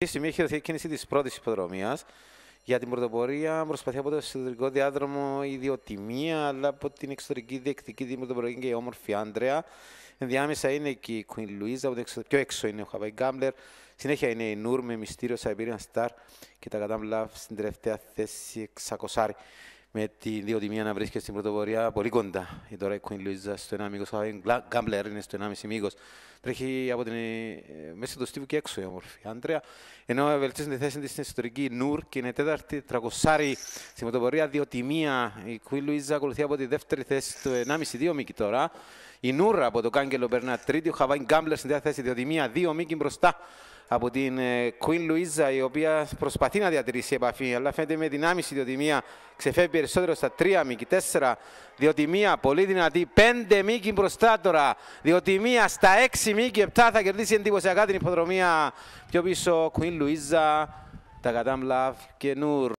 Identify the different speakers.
Speaker 1: Στη στιγμή έχει δοθεί η κίνηση της πρώτης υποδρομία. Για την πρωτοπορία προσπαθεί από το εσωτερικό διάδρομο η ιδιοτιμία, αλλά από την εξωτερική διεκτική την πρωτοπορία και η όμορφη Άντρεα. Ενδιάμεσα είναι και η Queen Louisa, από το πιο έξω είναι ο Χαβάη Γκάμπλερ. Συνέχεια είναι η Νούρ με μυστήριο Siberian Star και τα Κατάμ στην τελευταία θέση 600 με τη διοτιμία να βρίσκεται στην πρωτοπορία πολύ κοντά. Η τώρα η Queen Louisa στο 1 μήκος, ο Γκάμπλερ είναι στο 1,5 μήκος. Τρέχει από την ε, μέση του στίβου και έξω η όμορφη Άντρεα. Ενώ βελτίωσε τη θέση της στην ιστορική Νούρ και είναι τέταρτη τρακοσάρι στην πρωτοπορία διοτιμία. Η Queen Louisa ακολουθεί από τη δεύτερη θέση στο 1,5-2 μήκη τώρα. Η Νούρ από το Κάγκελο περνά τρίτη, ο Χαβάιν Γκάμπλερ στην τέταρτη θέση διοτιμία, δύο μήκη μπροστά από την ε, Queen Louisa η οποία προσπαθεί να διατηρήσει επαφή αλλά φαίνεται με δυνάμιση διότι μία ξεφεύγει περισσότερο στα τρία μήκη, τέσσερα διότι μία πολύ δυνατή, πέντε μήκη μπροστά τώρα διότι μία στα έξι μήκη, επτά θα κερδίσει εντυπωσιακά την υποδρομία πιο πίσω Queen Louisa, τα Λαβ και Νουρ.